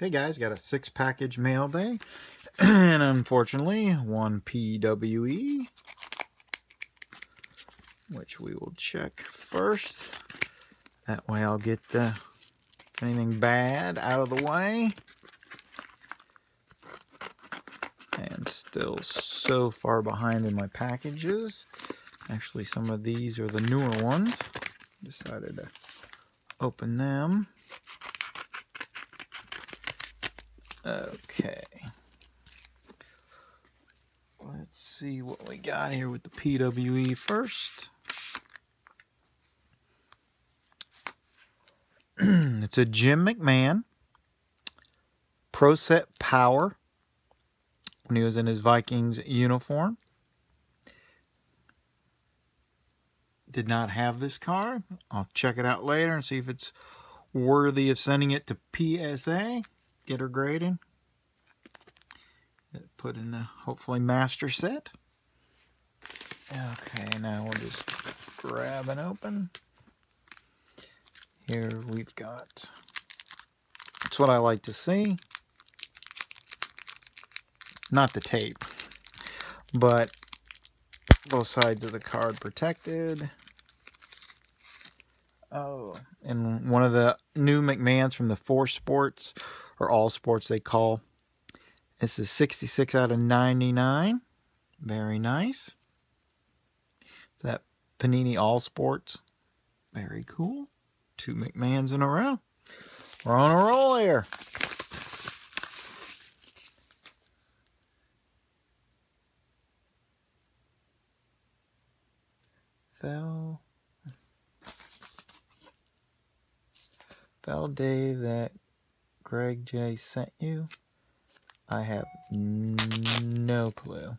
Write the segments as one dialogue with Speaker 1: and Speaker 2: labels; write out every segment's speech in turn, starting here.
Speaker 1: Hey guys, got a six package mail day. and unfortunately, one PWE. Which we will check first. That way I'll get the, anything bad out of the way. And still so far behind in my packages. Actually, some of these are the newer ones. Decided to open them. Okay. Let's see what we got here with the PWE first. it's a Jim McMahon Pro Set Power when he was in his Vikings uniform. Did not have this card. I'll check it out later and see if it's worthy of sending it to PSA get her graded. Put in the hopefully master set. Okay, now we'll just grab and open. Here we've got, it's what I like to see. Not the tape, but both sides of the card protected. Oh, and one of the new McMahons from the Four Sports or all sports they call. This is 66 out of 99. Very nice. That Panini All Sports. Very cool. Two McMahons in a row. We're on a roll here. Fell. Fell Dave that Greg J sent you? I have no clue.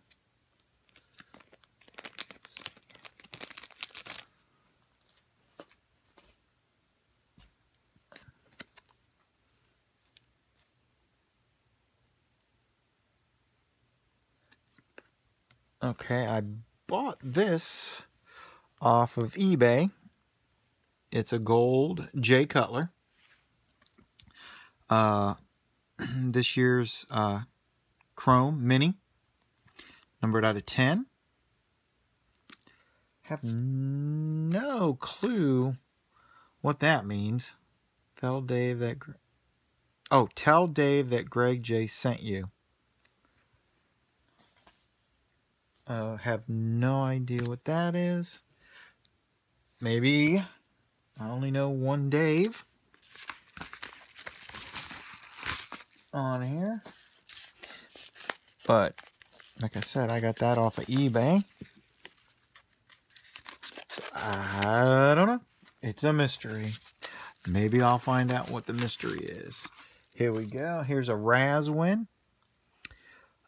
Speaker 1: Okay, I bought this off of eBay. It's a gold Jay Cutler uh, this year's uh, Chrome Mini, numbered out of 10. Have no clue what that means. Tell Dave that. Oh, tell Dave that Greg J sent you. Uh, have no idea what that is. Maybe I only know one Dave. On here. But, like I said, I got that off of eBay. So, I don't know. It's a mystery. Maybe I'll find out what the mystery is. Here we go. Here's a Razwin.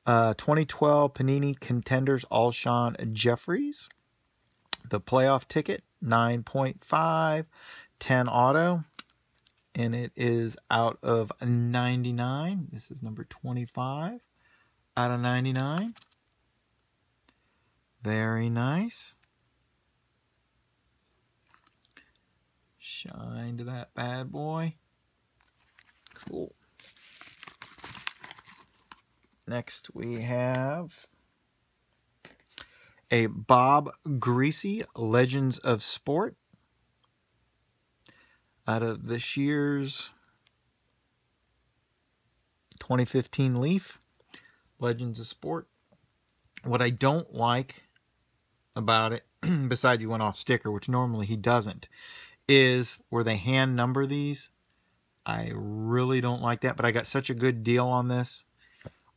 Speaker 1: Uh, 2012 Panini Contenders Alshon Jeffries. The playoff ticket, 9.5. 10 auto and it is out of 99. This is number 25 out of 99. Very nice. Shine to that bad boy. Cool. Next we have a Bob Griese Legends of Sport out of this year's 2015 Leaf, Legends of Sport. What I don't like about it, besides he went off sticker, which normally he doesn't, is where they hand number these. I really don't like that, but I got such a good deal on this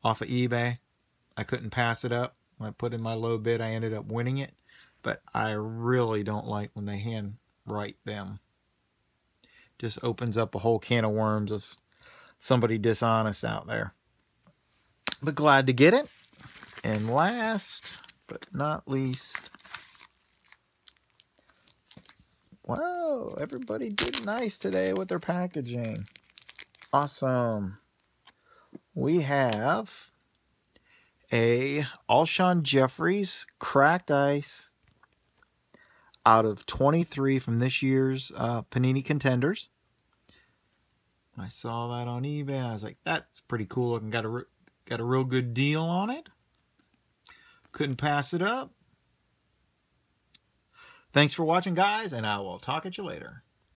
Speaker 1: off of eBay. I couldn't pass it up. When I put in my low bid, I ended up winning it. But I really don't like when they hand write them just opens up a whole can of worms of somebody dishonest out there. But glad to get it. And last but not least, wow, everybody did nice today with their packaging. Awesome. We have a Alshon Jeffries cracked ice out of 23 from this year's uh, Panini Contenders. I saw that on eBay. I was like, that's pretty cool looking. Got a, got a real good deal on it. Couldn't pass it up. Thanks for watching, guys, and I will talk at you later.